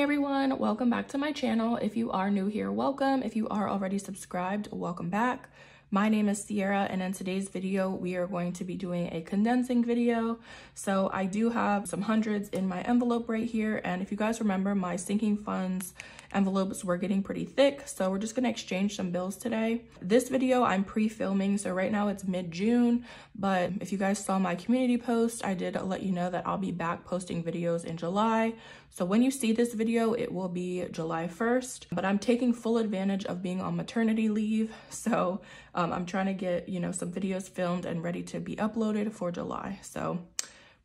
Hey everyone, welcome back to my channel. If you are new here, welcome. If you are already subscribed, welcome back. My name is Cierra and in today's video, we are going to be doing a condensing video. So I do have some hundreds in my envelope right here. And if you guys remember, my sinking funds envelopes were getting pretty thick. So we're just gonna exchange some bills today. This video I'm pre-filming, so right now it's mid-June, but if you guys saw my community post, I did let you know that I'll be back posting videos in July. So when you see this video, it will be July 1st, but I'm taking full advantage of being on maternity leave. So um, I'm trying to get, you know, some videos filmed and ready to be uploaded for July. So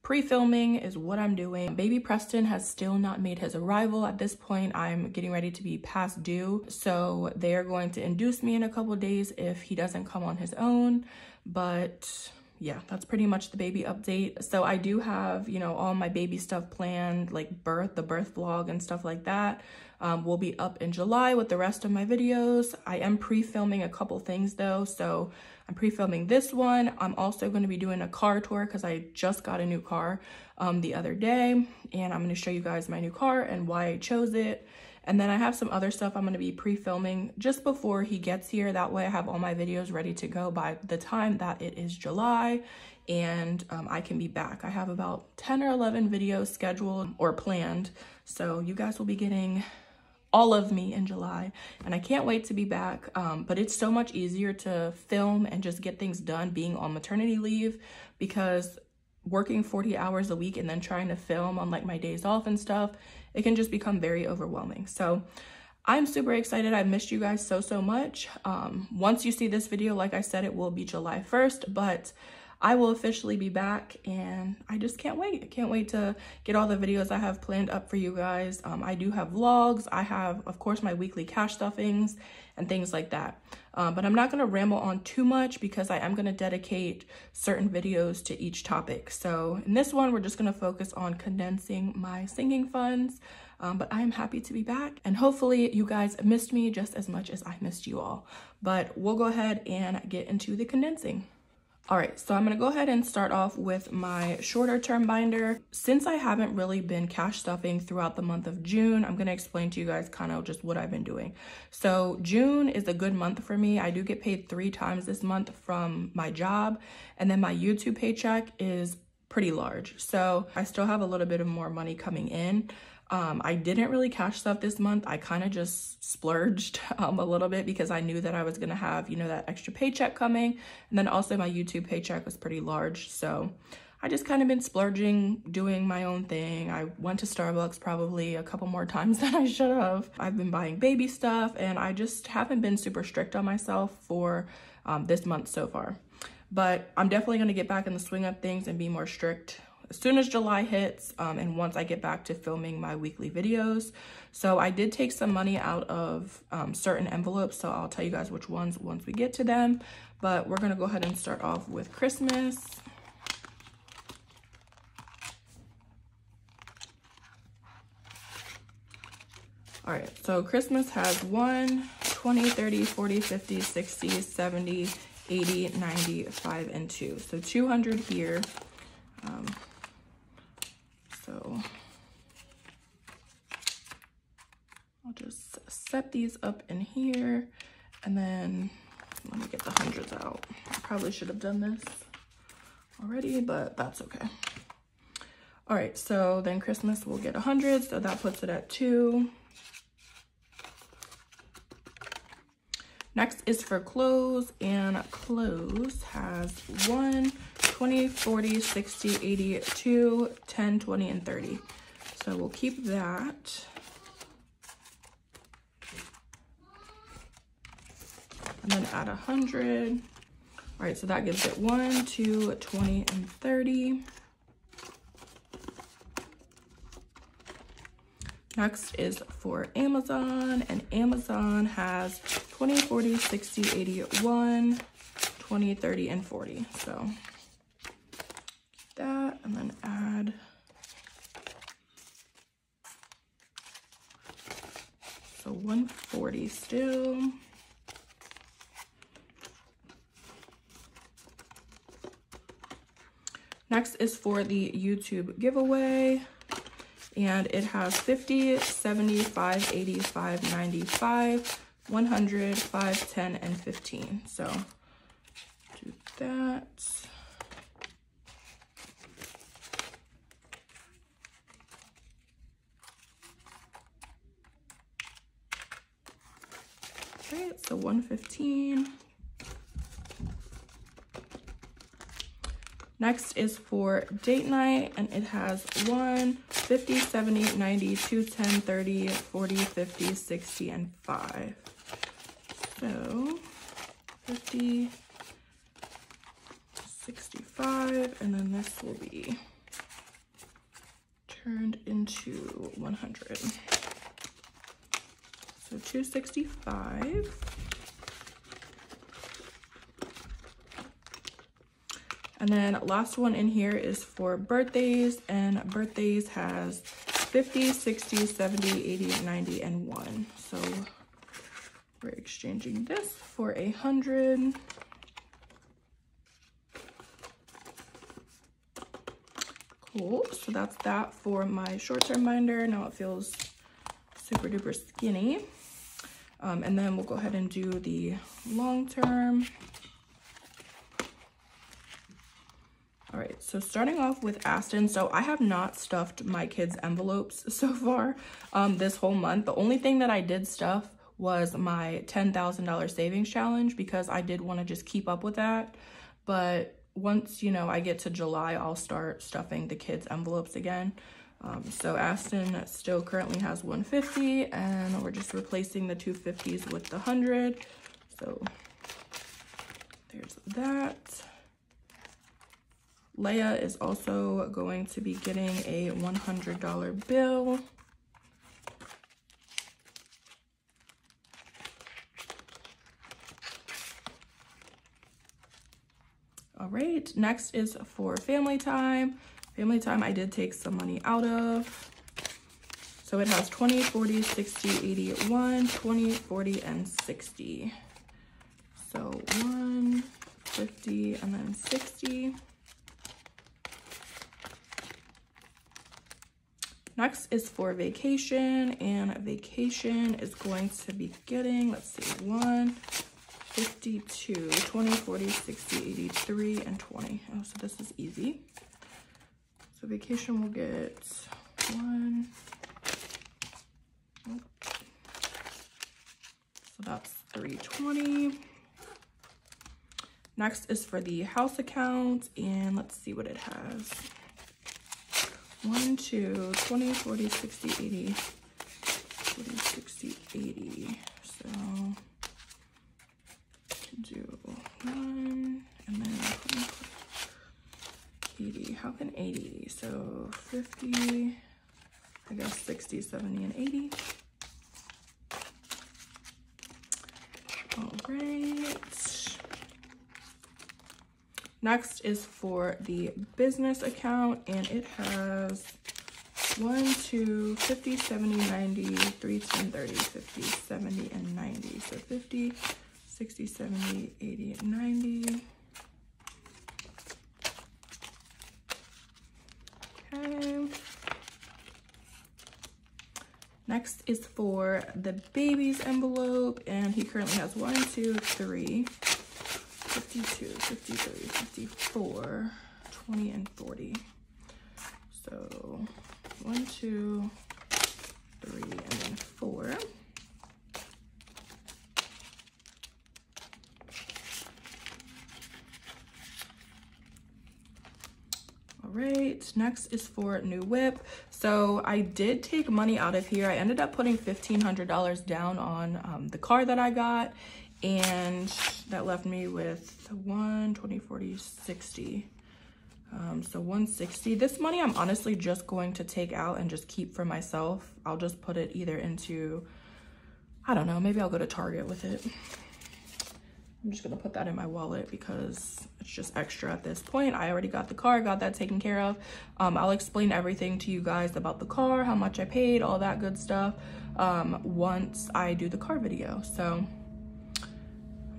pre-filming is what I'm doing. Baby Preston has still not made his arrival. At this point, I'm getting ready to be past due. So they are going to induce me in a couple days if he doesn't come on his own. But yeah, that's pretty much the baby update. So I do have, you know, all my baby stuff planned, like birth, the birth vlog and stuff like that. Um, will be up in July with the rest of my videos. I am pre-filming a couple things though. So I'm pre-filming this one. I'm also going to be doing a car tour because I just got a new car um, the other day. And I'm going to show you guys my new car and why I chose it. And then I have some other stuff I'm going to be pre-filming just before he gets here. That way I have all my videos ready to go by the time that it is July and um, I can be back. I have about 10 or 11 videos scheduled or planned. So you guys will be getting all of me in July and I can't wait to be back. Um, but it's so much easier to film and just get things done being on maternity leave because working 40 hours a week and then trying to film on like my days off and stuff, it can just become very overwhelming. So I'm super excited. I've missed you guys so, so much. Um, once you see this video, like I said, it will be July 1st, but I will officially be back and I just can't wait. I can't wait to get all the videos I have planned up for you guys. Um, I do have vlogs. I have, of course, my weekly cash stuffings and things like that. Um, but I'm not going to ramble on too much because I am going to dedicate certain videos to each topic. So in this one, we're just going to focus on condensing my sinking funds. Um, but I'm happy to be back and hopefully you guys missed me just as much as I missed you all. But we'll go ahead and get into the condensing. All right, so I'm gonna go ahead and start off with my shorter term binder. Since I haven't really been cash stuffing throughout the month of June, I'm gonna explain to you guys kind of just what I've been doing. So June is a good month for me. I do get paid three times this month from my job, and then my YouTube paycheck is pretty large. So I still have a little bit of more money coming in. Um, I didn't really cash stuff this month. I kind of just splurged um, a little bit because I knew that I was going to have, you know, that extra paycheck coming. And then also my YouTube paycheck was pretty large. So I just kind of been splurging, doing my own thing. I went to Starbucks probably a couple more times than I should have. I've been buying baby stuff and I just haven't been super strict on myself for um, this month so far. But I'm definitely going to get back in the swing of things and be more strict as soon as July hits um, and once I get back to filming my weekly videos. So I did take some money out of um, certain envelopes, so I'll tell you guys which ones once we get to them. But we're gonna go ahead and start off with Christmas. All right, so Christmas has 1, 20, 30, 40, 50, 60, 70, 80, 90, 5, and 2. So 200 here. Um, so I'll just set these up in here and then let me get the hundreds out. I probably should have done this already, but that's okay. All right, so then Christmas we'll get a hundred, so that puts it at two. Next is for clothes, and clothes has one, 20, 40, 60, 80, 2, 10, 20, and 30. So we'll keep that. And then add 100. All right, so that gives it 1, 2, 20, and 30. Next is for Amazon, and Amazon has 20, 40, 60, 80, 1, 20, 30, and 40. So that and then add so 140 still next is for the youtube giveaway and it has 50, 75, 85, 95, 100, 5, 10, and 15. So do that. Okay, so 115. Next is for date night, and it has 1, 50, 70, 90, 2, 10, 30, 40, 50, 60, and 5. So 50, 65, and then this will be turned into 100. So 265. And then last one in here is for birthdays and birthdays has 50, 60, 70, 80, 90, and 1. So we're exchanging this for a 100. Cool, so that's that for my short-term binder. Now it feels super duper skinny. Um, and then we'll go ahead and do the long-term. All right, so starting off with Aston. So I have not stuffed my kids' envelopes so far um, this whole month. The only thing that I did stuff was my $10,000 savings challenge because I did want to just keep up with that. But once, you know, I get to July, I'll start stuffing the kids' envelopes again. Um, so Aston still currently has 150 and we're just replacing the 250s with the 100. So there's that. Leia is also going to be getting a $100 bill. All right, next is for family time. Family time, I did take some money out of. So it has 20, 40, 60, 80, 1, 20, 40, and 60. So 1, 50, and then 60. Next is for vacation, and vacation is going to be getting, let's see, 1, 52, 20, 40, 60, 83, and 20. Oh, so this is easy. So vacation will get 1, oh. so that's 320. Next is for the house account, and let's see what it has. 1, 2, 20, 40, 60, 80, 40, 60, 80. So do 1 and then 80. How can 80? So 50, I guess 60, 70, and 80. All right. Next is for the business account and it has 1, 2, 50, 70, 90, 3, 10, 30, 50, 70, and 90. So 50, 60, 70, 80, and 90. Okay. Next is for the baby's envelope and he currently has one, two, three, 52, 53, 54, 20, and 40. So one, two, three, and then four. All right, next is for new whip. So I did take money out of here. I ended up putting $1,500 down on um, the car that I got and that left me with 1 20 40 60 um, so 160 this money i'm honestly just going to take out and just keep for myself. I'll just put it either into i don't know maybe i'll go to target with it. I'm just gonna put that in my wallet because it's just extra at this point. I already got the car got that taken care of. Um, i'll explain everything to you guys about the car how much i paid all that good stuff um, once i do the car video. So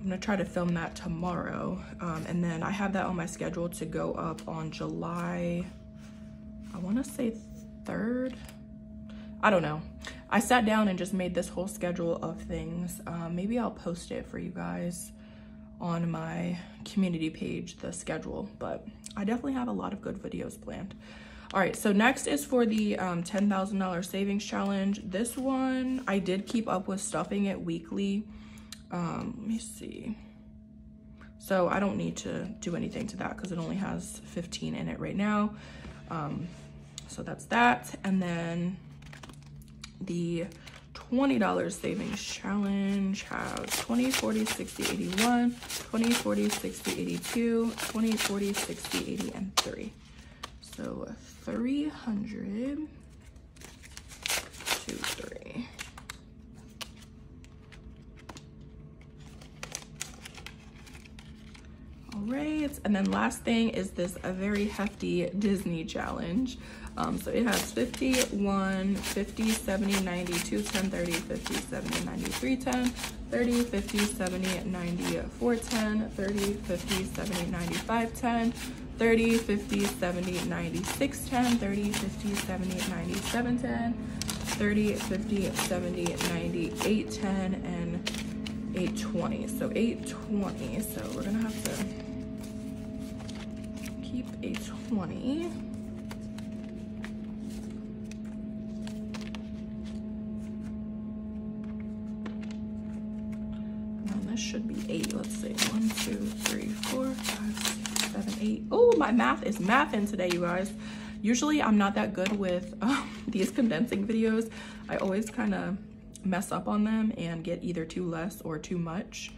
gonna try to film that tomorrow. Um, and then I have that on my schedule to go up on July, I wanna say 3rd. I don't know. I sat down and just made this whole schedule of things. Um, maybe I'll post it for you guys on my community page, the schedule, but I definitely have a lot of good videos planned. All right, so next is for the um, $10,000 savings challenge. This one, I did keep up with stuffing it weekly. Um, let me see. So I don't need to do anything to that because it only has 15 in it right now. Um, so that's that. And then the $20 savings challenge has 20, 40, 60, 81, 20, 40, 60, 82, 20, 40, 60, 80, and 3. So 300, two, three. All and then last thing is this a very hefty Disney challenge. Um, so it has 50, 1, 50, 70, 90, 2, 10, 30, 50, 70, 93, 10, 30, 50, 70, 90, 4, 10, 30, 50, 70, 95, 10, 30, 50, 70, 96, 10, 30, 50, 70, 97, 10, 30, 50, 70, 98, 10, and 820. So 820. So we're gonna have to keep a 20. this should be eight. Let's see. One, two, three, four, five, six, seven, eight. Oh, my math is mathing today, you guys. Usually I'm not that good with um, these condensing videos. I always kind of mess up on them and get either too less or too much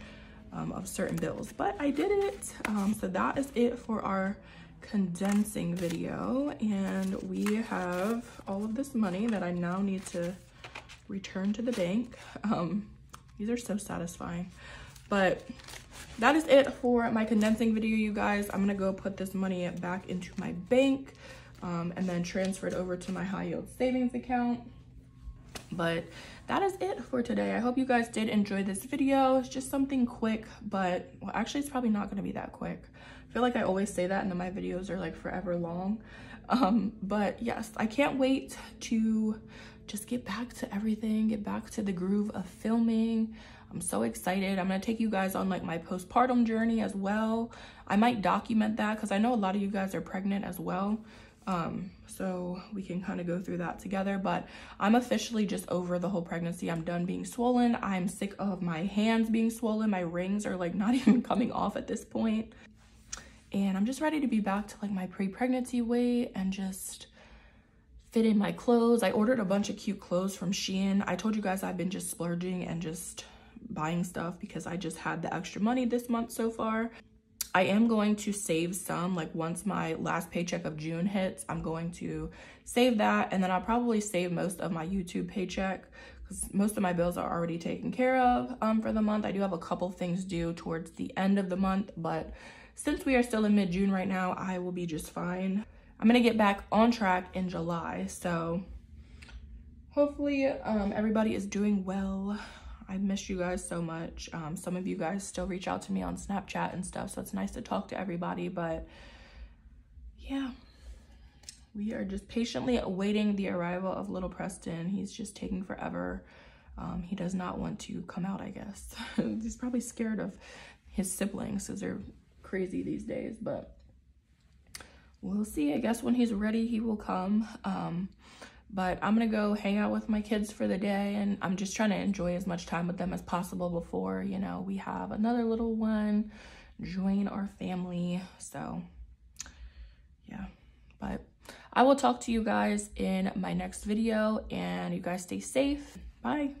um, of certain bills, but I did it. Um, so that is it for our condensing video. And we have all of this money that I now need to return to the bank. Um, these are so satisfying. But that is it for my condensing video, you guys. I'm gonna go put this money back into my bank um, and then transfer it over to my high yield savings account. But that is it for today. I hope you guys did enjoy this video. It's just something quick, but well, actually it's probably not gonna be that quick. I feel like I always say that and then my videos are like forever long. Um, but yes, I can't wait to just get back to everything, get back to the groove of filming. I'm so excited. I'm gonna take you guys on like my postpartum journey as well. I might document that because I know a lot of you guys are pregnant as well. Um, so we can kind of go through that together. But I'm officially just over the whole pregnancy. I'm done being swollen. I'm sick of my hands being swollen. My rings are like not even coming off at this point. And I'm just ready to be back to like my pre-pregnancy weight and just fit in my clothes. I ordered a bunch of cute clothes from Shein. I told you guys I've been just splurging and just buying stuff because I just had the extra money this month so far. I am going to save some, like once my last paycheck of June hits, I'm going to save that. And then I'll probably save most of my YouTube paycheck because most of my bills are already taken care of um, for the month. I do have a couple things due towards the end of the month, but since we are still in mid-June right now, I will be just fine. I'm gonna get back on track in July, so hopefully um, everybody is doing well. I miss you guys so much. Um, some of you guys still reach out to me on Snapchat and stuff, so it's nice to talk to everybody. But yeah, we are just patiently awaiting the arrival of little Preston. He's just taking forever. Um, he does not want to come out, I guess. He's probably scared of his siblings because they're crazy these days, but we'll see. I guess when he's ready, he will come. Um, but I'm gonna go hang out with my kids for the day and I'm just trying to enjoy as much time with them as possible before, you know, we have another little one join our family. So yeah, but I will talk to you guys in my next video and you guys stay safe. Bye.